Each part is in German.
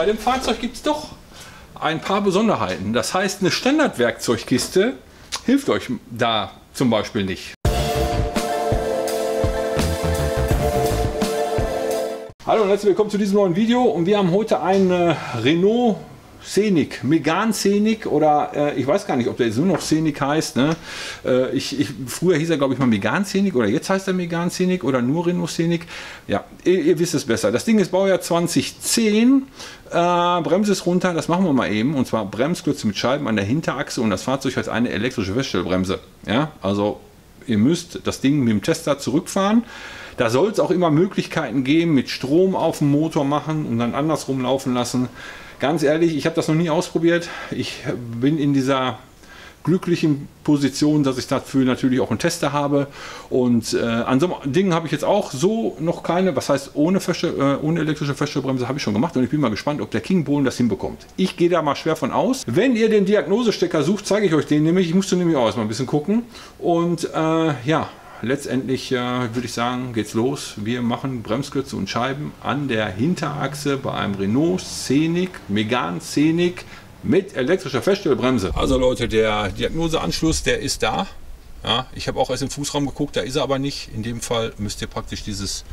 bei dem Fahrzeug gibt es doch ein paar Besonderheiten. Das heißt, eine Standardwerkzeugkiste hilft euch da zum Beispiel nicht. Hallo und herzlich willkommen zu diesem neuen Video und wir haben heute einen Renault Scenic, Megan Scenic oder äh, ich weiß gar nicht, ob der jetzt nur noch Scenic heißt. Ne? Äh, ich, ich, früher hieß er glaube ich mal Megan Scenic oder jetzt heißt er Megan Scenic oder nur Renault Scenic. Ja, ihr, ihr, wisst es besser. Das Ding ist Baujahr 2010. Äh, Bremse ist runter, das machen wir mal eben. Und zwar Bremsklötze mit Scheiben an der Hinterachse und das Fahrzeug hat eine elektrische Feststellbremse. Ja, also ihr müsst das Ding mit dem Tester zurückfahren. Da soll es auch immer Möglichkeiten geben, mit Strom auf dem Motor machen und dann andersrum laufen lassen. Ganz ehrlich, ich habe das noch nie ausprobiert. Ich bin in dieser glücklichen Position, dass ich dafür natürlich auch einen Tester habe. Und äh, an so einem Ding habe ich jetzt auch so noch keine, was heißt ohne, Feste, äh, ohne elektrische Feststellbremse habe ich schon gemacht und ich bin mal gespannt, ob der King Bohlen das hinbekommt. Ich gehe da mal schwer von aus. Wenn ihr den Diagnosestecker sucht, zeige ich euch den nämlich. Ich musste nämlich auch erstmal ein bisschen gucken. Und äh, ja, letztendlich äh, würde ich sagen, geht's los. Wir machen Bremskürze und Scheiben an der Hinterachse bei einem Renault Scenic, Megane Scenic mit elektrischer Feststellbremse. Also Leute, der Diagnoseanschluss, der ist da. Ja, ich habe auch erst im Fußraum geguckt, da ist er aber nicht. In dem Fall müsst ihr praktisch dieses,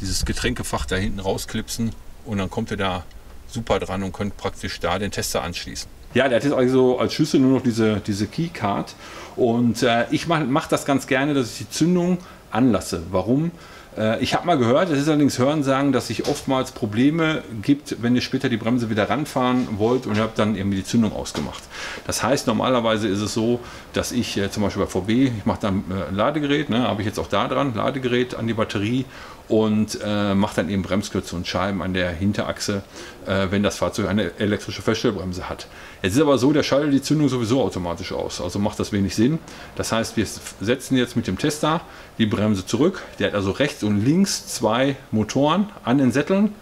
dieses Getränkefach da hinten rausklipsen und dann kommt ihr da super dran und könnt praktisch da den Tester anschließen. Ja, der hat jetzt also als Schlüssel nur noch diese, diese Keycard. Und äh, ich mache mach das ganz gerne, dass ich die Zündung anlasse. Warum? Äh, ich habe mal gehört, es ist allerdings Hörensagen, dass es oftmals Probleme gibt, wenn ihr später die Bremse wieder ranfahren wollt und ihr habt dann irgendwie die Zündung ausgemacht. Das heißt, normalerweise ist es so, dass ich äh, zum Beispiel bei VB, ich mache dann äh, Ladegerät, ne, habe ich jetzt auch da dran, Ladegerät an die Batterie und äh, macht dann eben Bremskürze und Scheiben an der Hinterachse, äh, wenn das Fahrzeug eine elektrische Feststellbremse hat. Es ist aber so, der schaltet die Zündung sowieso automatisch aus, also macht das wenig Sinn. Das heißt, wir setzen jetzt mit dem Tester die Bremse zurück. Der hat also rechts und links zwei Motoren an den Sätteln.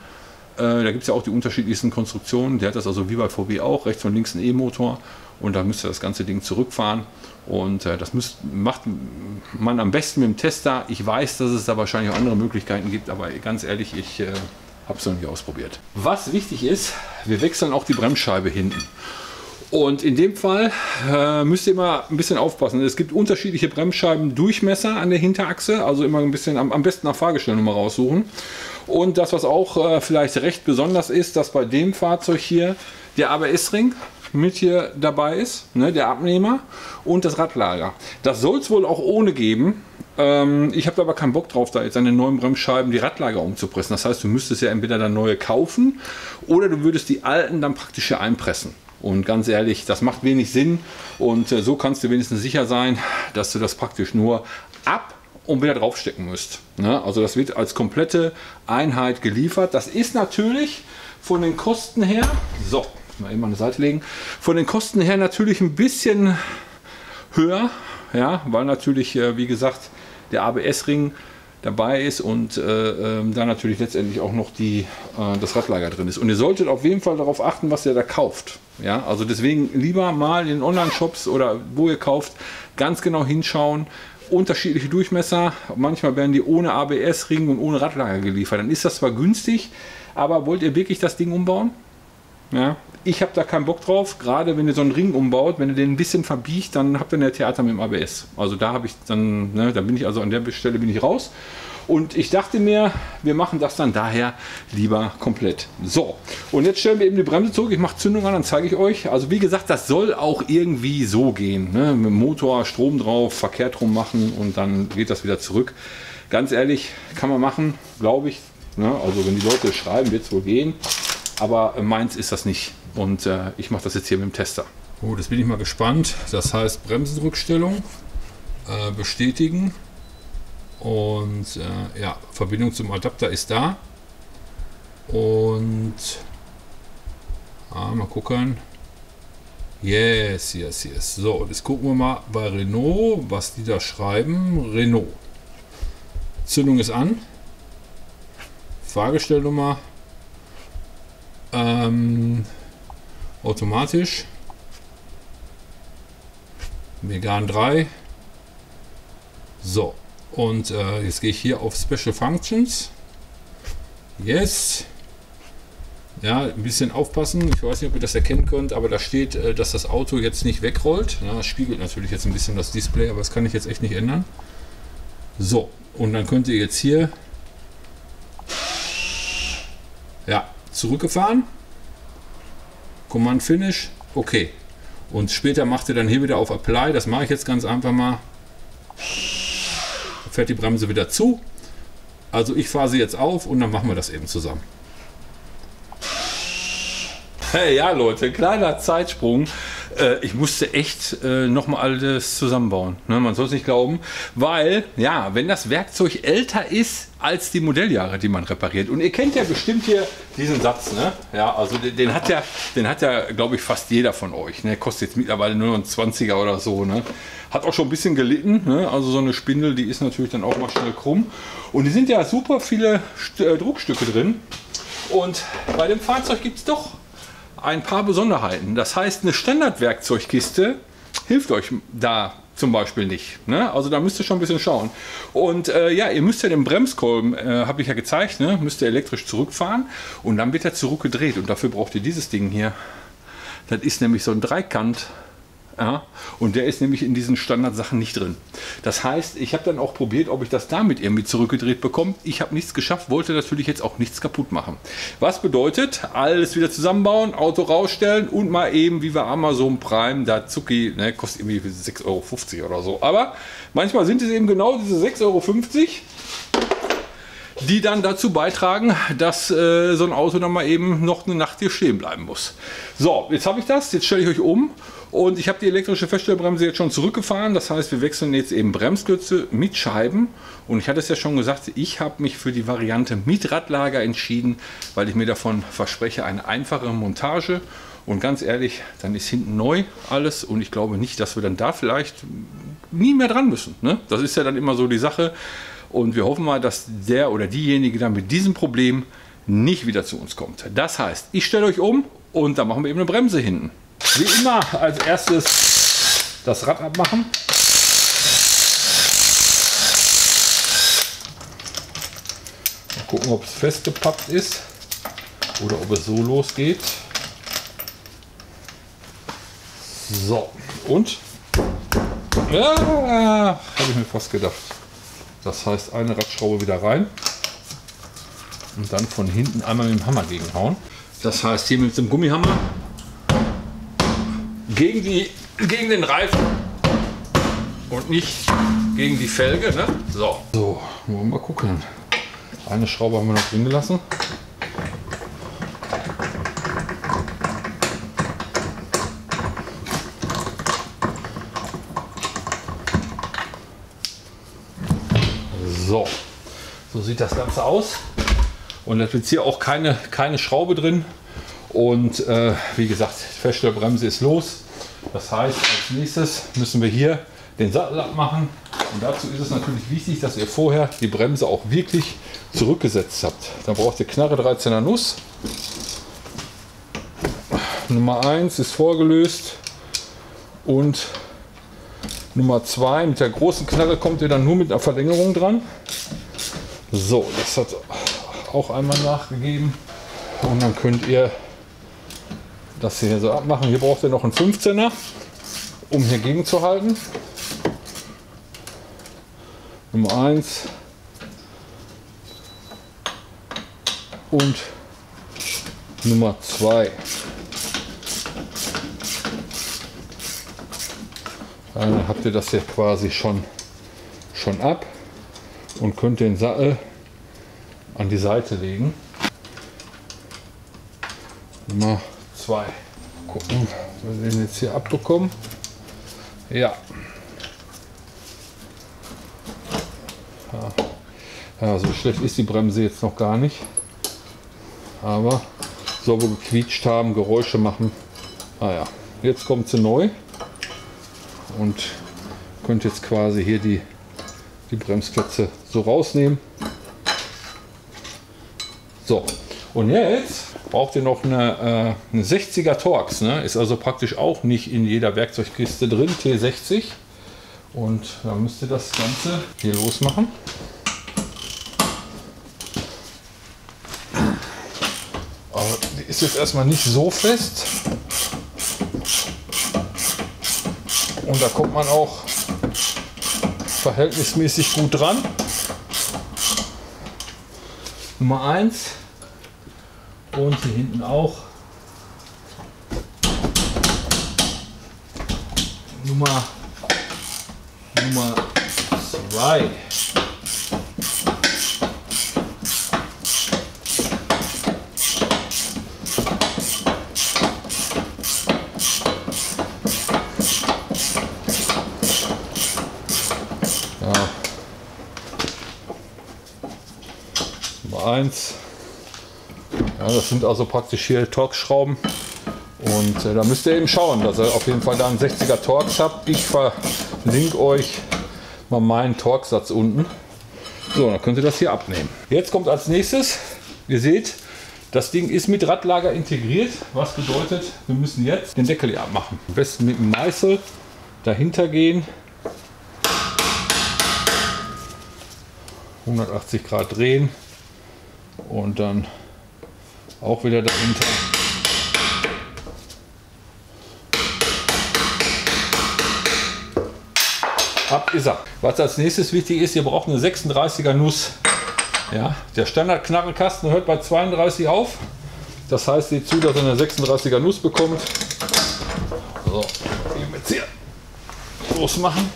Äh, da gibt es ja auch die unterschiedlichsten Konstruktionen. Der hat das also wie bei VW auch, rechts und links ein E-Motor und da müsst ihr das ganze Ding zurückfahren und äh, das müsst, macht man am besten mit dem Tester. Ich weiß, dass es da wahrscheinlich auch andere Möglichkeiten gibt, aber ganz ehrlich, ich äh, habe es noch nicht ausprobiert. Was wichtig ist, wir wechseln auch die Bremsscheibe hinten. Und in dem Fall äh, müsst ihr immer ein bisschen aufpassen. Es gibt unterschiedliche Bremsscheiben-Durchmesser an der Hinterachse, also immer ein bisschen am, am besten nach Fahrgestellnummer raussuchen. Und das, was auch äh, vielleicht recht besonders ist, dass bei dem Fahrzeug hier der ABS-Ring mit hier dabei ist, ne, der Abnehmer und das Radlager. Das soll es wohl auch ohne geben. Ähm, ich habe aber keinen Bock drauf, da jetzt an den neuen Bremsscheiben die Radlager umzupressen. Das heißt, du müsstest ja entweder dann neue kaufen oder du würdest die alten dann praktisch hier einpressen. Und ganz ehrlich, das macht wenig Sinn. Und äh, so kannst du wenigstens sicher sein, dass du das praktisch nur ab und wieder draufstecken müsst. Ne? Also das wird als komplette Einheit geliefert. Das ist natürlich von den Kosten her, so, mal eben an die Seite legen. Von den Kosten her natürlich ein bisschen höher, ja, weil natürlich, äh, wie gesagt, der ABS-Ring dabei ist und äh, äh, da natürlich letztendlich auch noch die, äh, das Radlager drin ist. Und ihr solltet auf jeden Fall darauf achten, was ihr da kauft. Ja, also deswegen lieber mal in Online-Shops oder wo ihr kauft, ganz genau hinschauen. Unterschiedliche Durchmesser, manchmal werden die ohne ABS-Ring und ohne Radlager geliefert. Dann ist das zwar günstig, aber wollt ihr wirklich das Ding umbauen? Ja, ich habe da keinen Bock drauf, gerade wenn ihr so einen Ring umbaut, wenn ihr den ein bisschen verbiegt, dann habt ihr ein Theater mit dem ABS. Also da habe ich dann, ne, da bin ich also an der Stelle bin ich raus. Und ich dachte mir, wir machen das dann daher lieber komplett. So, und jetzt stellen wir eben die Bremse zurück. Ich mache Zündung an, dann zeige ich euch. Also wie gesagt, das soll auch irgendwie so gehen. Ne? Mit Motor, Strom drauf, Verkehr drum machen und dann geht das wieder zurück. Ganz ehrlich, kann man machen, glaube ich. Ne? Also wenn die Leute schreiben, wird es wohl gehen aber meins ist das nicht. Und äh, ich mache das jetzt hier mit dem Tester. Oh, das bin ich mal gespannt. Das heißt Bremsenrückstellung äh, bestätigen. Und äh, ja, Verbindung zum Adapter ist da. Und ah, mal gucken. Yes, yes, yes. So, jetzt gucken wir mal bei Renault, was die da schreiben. Renault. Zündung ist an. Fahrgestellnummer ähm, automatisch. Vegan 3. So, und äh, jetzt gehe ich hier auf Special Functions. Yes. Ja, ein bisschen aufpassen. Ich weiß nicht, ob ihr das erkennen könnt, aber da steht, äh, dass das Auto jetzt nicht wegrollt. Ja, das spiegelt natürlich jetzt ein bisschen das Display, aber das kann ich jetzt echt nicht ändern. So, und dann könnt ihr jetzt hier ja, zurückgefahren. Command Finish. Okay. Und später macht ihr dann hier wieder auf Apply. Das mache ich jetzt ganz einfach mal. Fährt die Bremse wieder zu. Also ich fahre sie jetzt auf und dann machen wir das eben zusammen. Hey, ja Leute, kleiner Zeitsprung. Äh, ich musste echt äh, nochmal alles zusammenbauen. Ne? Man soll es nicht glauben, weil, ja, wenn das Werkzeug älter ist als die Modelljahre, die man repariert. Und ihr kennt ja bestimmt hier diesen Satz, ne? Ja, also den, den hat ja, den hat ja, glaube ich, fast jeder von euch. Ne? Kostet jetzt mittlerweile nur ein 20er oder so. Ne? Hat auch schon ein bisschen gelitten. Ne? Also so eine Spindel, die ist natürlich dann auch mal schnell krumm. Und die sind ja super viele St äh, Druckstücke drin. Und bei dem Fahrzeug gibt es doch ein paar Besonderheiten. Das heißt, eine Standardwerkzeugkiste hilft euch da zum Beispiel nicht. Ne? Also da müsst ihr schon ein bisschen schauen. Und äh, ja, ihr müsst ja den Bremskolben, äh, habe ich ja gezeigt, ne? müsst ihr elektrisch zurückfahren und dann wird er zurückgedreht und dafür braucht ihr dieses Ding hier. Das ist nämlich so ein Dreikant ja, und der ist nämlich in diesen Standardsachen nicht drin. Das heißt, ich habe dann auch probiert, ob ich das damit irgendwie zurückgedreht bekomme. Ich habe nichts geschafft, wollte natürlich jetzt auch nichts kaputt machen. Was bedeutet, alles wieder zusammenbauen, Auto rausstellen und mal eben wie bei Amazon Prime, da Zucki, ne, kostet irgendwie 6,50 Euro oder so. Aber manchmal sind es eben genau diese 6,50 Euro die dann dazu beitragen, dass äh, so ein Auto dann mal eben noch eine Nacht hier stehen bleiben muss. So, jetzt habe ich das, jetzt stelle ich euch um und ich habe die elektrische Feststellbremse jetzt schon zurückgefahren. Das heißt, wir wechseln jetzt eben Bremsklötze mit Scheiben. Und ich hatte es ja schon gesagt, ich habe mich für die Variante mit Radlager entschieden, weil ich mir davon verspreche, eine einfache Montage. Und ganz ehrlich, dann ist hinten neu alles und ich glaube nicht, dass wir dann da vielleicht nie mehr dran müssen. Ne? Das ist ja dann immer so die Sache. Und wir hoffen mal, dass der oder diejenige dann mit diesem Problem nicht wieder zu uns kommt. Das heißt, ich stelle euch um und dann machen wir eben eine Bremse hinten. Wie immer als erstes das Rad abmachen. Mal gucken, ob es festgepappt ist oder ob es so losgeht. So, und? Ja, habe ich mir fast gedacht. Das heißt, eine Radschraube wieder rein und dann von hinten einmal mit dem Hammer gegenhauen. Das heißt, hier mit dem Gummihammer gegen, die, gegen den Reifen und nicht gegen die Felge. Ne? So. so, wollen wir mal gucken. Eine Schraube haben wir noch drin gelassen. So, so sieht das Ganze aus. Und jetzt ist hier auch keine, keine Schraube drin. Und äh, wie gesagt, Feststellbremse ist los. Das heißt, als nächstes müssen wir hier den Sattel abmachen. Und dazu ist es natürlich wichtig, dass ihr vorher die Bremse auch wirklich zurückgesetzt habt. Da braucht ihr Knarre 13er Nuss. Nummer 1 ist vorgelöst und Nummer 2 mit der großen Knarre kommt ihr dann nur mit einer Verlängerung dran. So, das hat auch einmal nachgegeben und dann könnt ihr das hier so abmachen. Hier braucht ihr noch einen 15er, um hier gegenzuhalten. Nummer 1 und Nummer 2. Dann habt ihr das hier quasi schon, schon ab und könnt den Sattel an die Seite legen. Nummer 2. Gucken, wir den jetzt hier abbekommen. Ja. ja. so schlecht ist die Bremse jetzt noch gar nicht. Aber wohl gequietscht haben, Geräusche machen. Ah ja, jetzt kommt sie neu und könnt jetzt quasi hier die, die Bremsklötze so rausnehmen. So, und jetzt braucht ihr noch eine, äh, eine 60er Torx. Ne? Ist also praktisch auch nicht in jeder Werkzeugkiste drin, T60. Und dann müsst ihr das Ganze hier losmachen. Aber die ist jetzt erstmal nicht so fest. Und da kommt man auch verhältnismäßig gut dran. Nummer 1 und hier hinten auch. Nummer Nummer 2. Nummer 1. Ja, das sind also praktisch hier Torx-Schrauben. Und äh, da müsst ihr eben schauen, dass ihr auf jeden Fall da einen 60er Torx habt. Ich verlinke euch mal meinen Torx-Satz unten. So, dann könnt ihr das hier abnehmen. Jetzt kommt als nächstes, ihr seht, das Ding ist mit Radlager integriert, was bedeutet, wir müssen jetzt den Deckel hier abmachen. Am besten mit dem Meißel dahinter gehen. 180 Grad drehen und dann auch wieder dahinter. Ab ist er. Was als nächstes wichtig ist, ihr braucht eine 36er Nuss. Ja, der Standard-Knarrenkasten hört bei 32 auf. Das heißt, seht zu, dass ihr eine 36er Nuss bekommt. So, jetzt hier losmachen.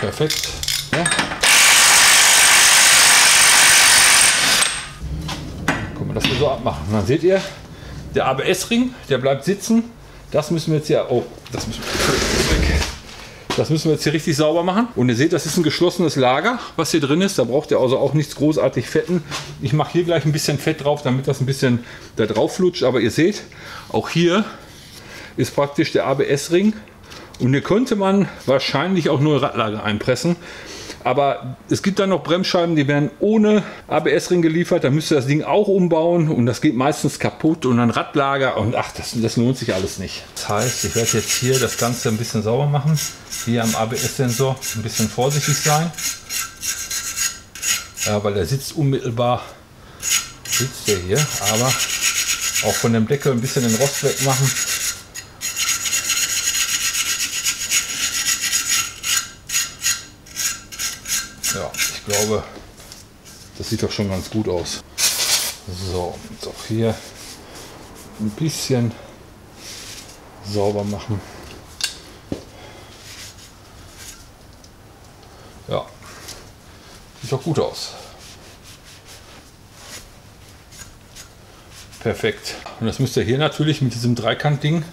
Perfekt. Ja. Können wir das hier so abmachen. Dann seht ihr, der ABS-Ring, der bleibt sitzen. Das müssen wir jetzt hier, oh, das müssen wir, das müssen wir jetzt hier richtig sauber machen. Und ihr seht, das ist ein geschlossenes Lager, was hier drin ist. Da braucht ihr also auch nichts großartig fetten. Ich mache hier gleich ein bisschen Fett drauf, damit das ein bisschen da drauf flutscht. Aber ihr seht, auch hier ist praktisch der ABS-Ring. Und hier könnte man wahrscheinlich auch nur Radlager einpressen. Aber es gibt dann noch Bremsscheiben, die werden ohne ABS-Ring geliefert. Da müsst ihr das Ding auch umbauen und das geht meistens kaputt und dann Radlager und ach, das, das lohnt sich alles nicht. Das heißt, ich werde jetzt hier das Ganze ein bisschen sauber machen. Hier am ABS-Sensor ein bisschen vorsichtig sein. Ja, weil der sitzt unmittelbar, sitzt der hier, aber auch von dem Deckel ein bisschen den Rost wegmachen. Ich glaube, das sieht doch schon ganz gut aus. So, und auch hier ein bisschen sauber machen. Ja, sieht doch gut aus. Perfekt. Und das müsst ihr hier natürlich mit diesem Dreikant-Ding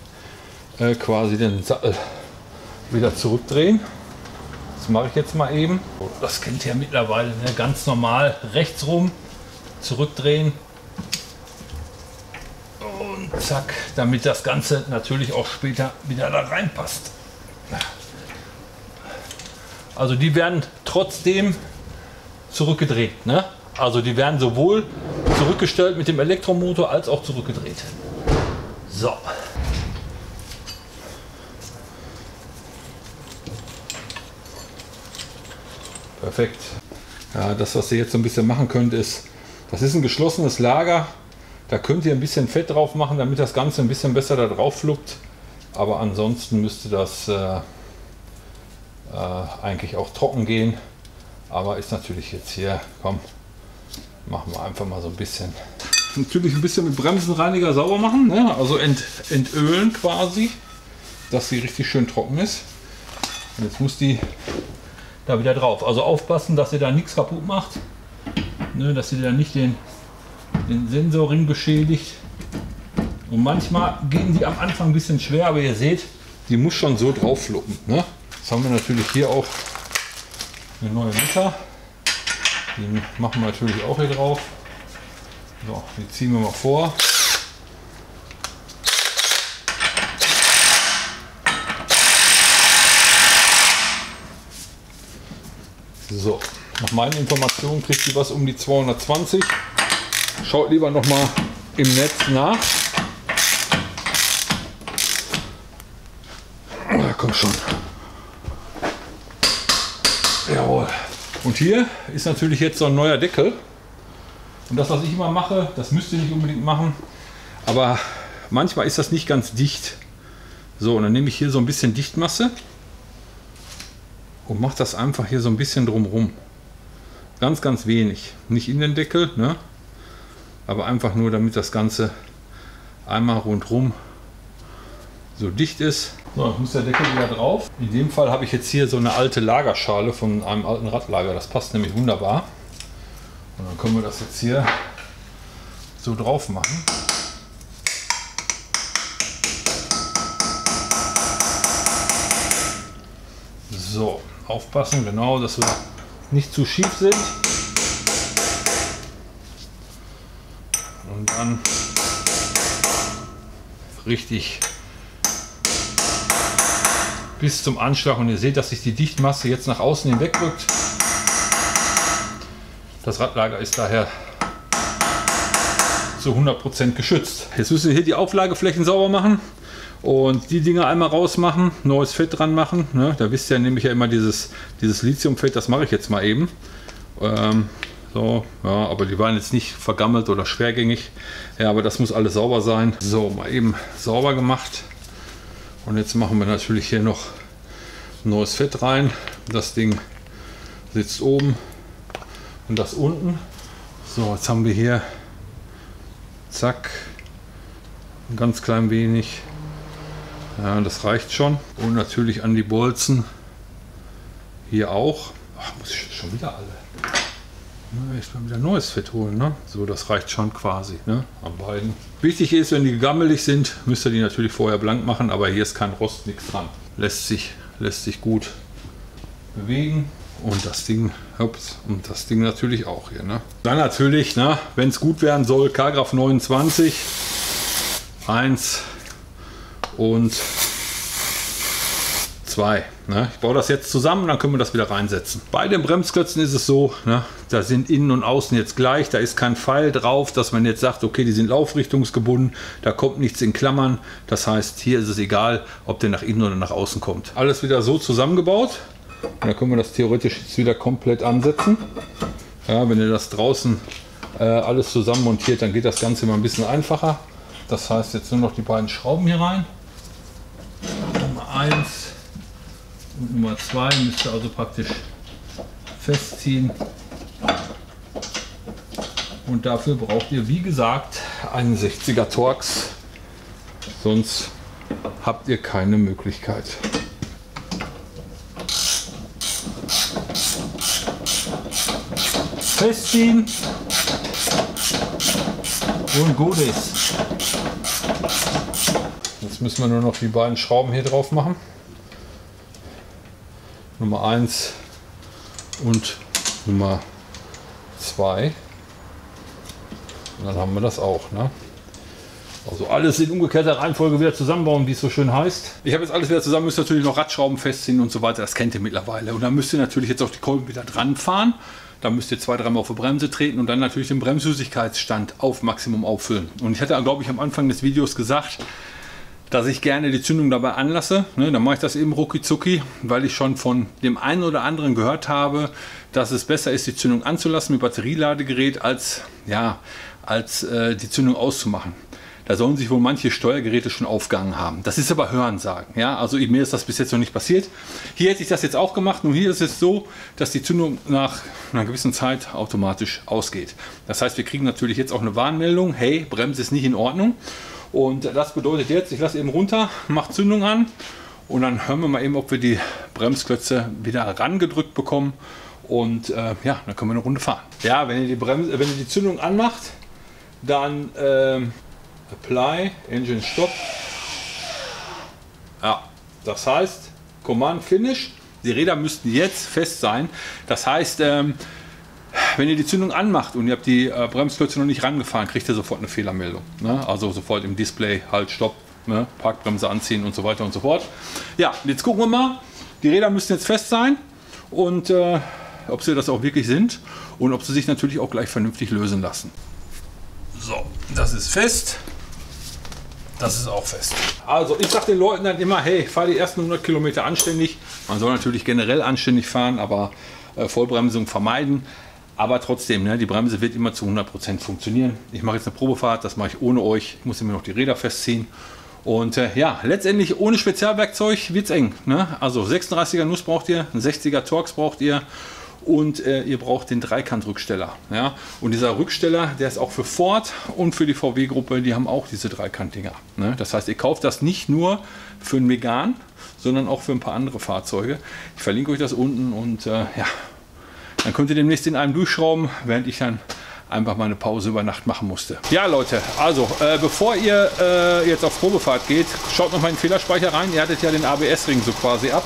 äh, quasi den Sattel wieder zurückdrehen mache ich jetzt mal eben. Das kennt ihr mittlerweile ne? ganz normal. Rechts rum, zurückdrehen. Und zack, damit das Ganze natürlich auch später wieder da reinpasst. Also die werden trotzdem zurückgedreht. Ne? Also die werden sowohl zurückgestellt mit dem Elektromotor als auch zurückgedreht. So. Perfekt. Ja, das, was ihr jetzt so ein bisschen machen könnt, ist, das ist ein geschlossenes Lager. Da könnt ihr ein bisschen Fett drauf machen, damit das Ganze ein bisschen besser da drauf fluppt. Aber ansonsten müsste das äh, äh, eigentlich auch trocken gehen. Aber ist natürlich jetzt hier, komm, machen wir einfach mal so ein bisschen. Natürlich ein bisschen mit Bremsenreiniger sauber machen, ne? also ent, entölen quasi, dass sie richtig schön trocken ist. Und jetzt muss die da wieder drauf. Also aufpassen, dass ihr da nichts kaputt macht. Ne, dass ihr da nicht den, den Sensorring beschädigt. Und manchmal gehen die am Anfang ein bisschen schwer, aber ihr seht, die muss schon so drauf fluppen. Ne? Jetzt haben wir natürlich hier auch eine neue Mutter. Die machen wir natürlich auch hier drauf. So, die ziehen wir mal vor. So, nach meinen Informationen kriegt die was um die 220. Schaut lieber noch mal im Netz nach. Ja, komm schon. Jawohl. Und hier ist natürlich jetzt so ein neuer Deckel. Und das, was ich immer mache, das müsst ihr nicht unbedingt machen, aber manchmal ist das nicht ganz dicht. So, und dann nehme ich hier so ein bisschen Dichtmasse und mache das einfach hier so ein bisschen drumrum. Ganz, ganz wenig. Nicht in den Deckel, ne? aber einfach nur, damit das Ganze einmal rundherum so dicht ist. So, jetzt muss der Deckel wieder drauf. In dem Fall habe ich jetzt hier so eine alte Lagerschale von einem alten Radlager. Das passt nämlich wunderbar. Und dann können wir das jetzt hier so drauf machen. So, aufpassen, genau, dass wir nicht zu schief sind. Und dann richtig bis zum Anschlag und ihr seht, dass sich die Dichtmasse jetzt nach außen hinweg rückt. Das Radlager ist daher zu 100% geschützt. Jetzt müssen wir hier die Auflageflächen sauber machen und die Dinger einmal rausmachen, neues Fett dran machen. Ne? Da wisst ihr nämlich ja immer dieses, dieses Lithiumfett, das mache ich jetzt mal eben. Ähm, so, ja, aber die waren jetzt nicht vergammelt oder schwergängig. Ja, aber das muss alles sauber sein. So, mal eben sauber gemacht. Und jetzt machen wir natürlich hier noch neues Fett rein. Das Ding sitzt oben und das unten. So, jetzt haben wir hier, zack, ein ganz klein wenig ja, das reicht schon. Und natürlich an die Bolzen hier auch. Ach, muss ich schon wieder alle. Ich mal wieder neues Fett holen. Ne? So, das reicht schon quasi ne? an beiden. Wichtig ist, wenn die gammelig sind, müsst ihr die natürlich vorher blank machen, aber hier ist kein Rost, nichts dran. Lässt sich, lässt sich gut bewegen. Und das Ding, ups, und das Ding natürlich auch hier. Ne? Dann natürlich, ne, wenn es gut werden soll, K-Graph 29. 1 und 2. Ne? Ich baue das jetzt zusammen, dann können wir das wieder reinsetzen. Bei den Bremsklötzen ist es so, ne? da sind innen und außen jetzt gleich, da ist kein Pfeil drauf, dass man jetzt sagt, okay, die sind laufrichtungsgebunden, da kommt nichts in Klammern. Das heißt, hier ist es egal, ob der nach innen oder nach außen kommt. Alles wieder so zusammengebaut. Und dann können wir das theoretisch jetzt wieder komplett ansetzen. Ja, wenn ihr das draußen äh, alles zusammen montiert, dann geht das Ganze immer ein bisschen einfacher. Das heißt jetzt nur noch die beiden Schrauben hier rein. Nummer 1 und Nummer 2 müsst ihr also praktisch festziehen. Und dafür braucht ihr, wie gesagt, einen 60er Torx. Sonst habt ihr keine Möglichkeit. Festziehen und gut ist. Jetzt müssen wir nur noch die beiden Schrauben hier drauf machen. Nummer 1 und Nummer 2. Und dann haben wir das auch. Ne? Also alles in umgekehrter Reihenfolge wieder zusammenbauen, wie es so schön heißt. Ich habe jetzt alles wieder zusammen, müsst natürlich noch Radschrauben festziehen und so weiter. Das kennt ihr mittlerweile. Und dann müsst ihr natürlich jetzt auch die Kolben wieder dran fahren. Da müsst ihr zwei, dreimal auf die Bremse treten und dann natürlich den Bremsflüssigkeitsstand auf Maximum auffüllen. Und ich hatte, glaube ich, am Anfang des Videos gesagt, dass ich gerne die Zündung dabei anlasse. Ne, dann mache ich das eben rucki weil ich schon von dem einen oder anderen gehört habe, dass es besser ist, die Zündung anzulassen mit Batterieladegerät, als, ja, als äh, die Zündung auszumachen. Da sollen sich wohl manche Steuergeräte schon aufgegangen haben. Das ist aber Hörensagen. Ja? Also mir ist das bis jetzt noch nicht passiert. Hier hätte ich das jetzt auch gemacht. Nur hier ist es so, dass die Zündung nach einer gewissen Zeit automatisch ausgeht. Das heißt, wir kriegen natürlich jetzt auch eine Warnmeldung. Hey, Bremse ist nicht in Ordnung. Und das bedeutet jetzt, ich lasse eben runter, mache Zündung an und dann hören wir mal eben, ob wir die Bremsklötze wieder rangedrückt bekommen. Und äh, ja, dann können wir eine Runde fahren. Ja, wenn ihr die, Bremse, wenn ihr die Zündung anmacht, dann äh, Apply, Engine Stop. Ja, das heißt, Command Finish. Die Räder müssten jetzt fest sein. Das heißt, ähm, wenn ihr die Zündung anmacht und ihr habt die äh, Bremsklötze noch nicht rangefahren, kriegt ihr sofort eine Fehlermeldung. Ne? Also sofort im Display, halt, Stopp, ne? Parkbremse anziehen und so weiter und so fort. Ja, jetzt gucken wir mal. Die Räder müssen jetzt fest sein und äh, ob sie das auch wirklich sind und ob sie sich natürlich auch gleich vernünftig lösen lassen. So, das ist fest. Das ist auch fest. Also ich sage den Leuten dann immer, hey, fahr die ersten 100 Kilometer anständig. Man soll natürlich generell anständig fahren, aber äh, Vollbremsung vermeiden. Aber trotzdem, ne, die Bremse wird immer zu 100% funktionieren. Ich mache jetzt eine Probefahrt, das mache ich ohne euch. Ich muss immer noch die Räder festziehen. Und äh, ja, letztendlich ohne Spezialwerkzeug wird es eng. Ne? Also 36er Nuss braucht ihr, ein 60er Torx braucht ihr und äh, ihr braucht den Dreikantrücksteller. Ja? Und dieser Rücksteller, der ist auch für Ford und für die VW-Gruppe, die haben auch diese Dreikantinger. Ne? Das heißt, ihr kauft das nicht nur für einen Megan, sondern auch für ein paar andere Fahrzeuge. Ich verlinke euch das unten und äh, ja, dann könnt ihr demnächst in einem durchschrauben, während ich dann einfach mal eine Pause über Nacht machen musste. Ja, Leute, also äh, bevor ihr äh, jetzt auf Probefahrt geht, schaut noch mal in den Fehlerspeicher rein. Ihr hattet ja den ABS-Ring so quasi ab.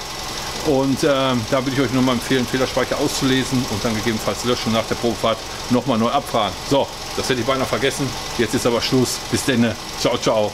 Und ähm, da würde ich euch nochmal empfehlen, Fehlerspeicher auszulesen und dann gegebenenfalls löschen nach der Probefahrt nochmal neu abfahren. So, das hätte ich beinahe vergessen. Jetzt ist aber Schluss. Bis dann. Ciao, ciao.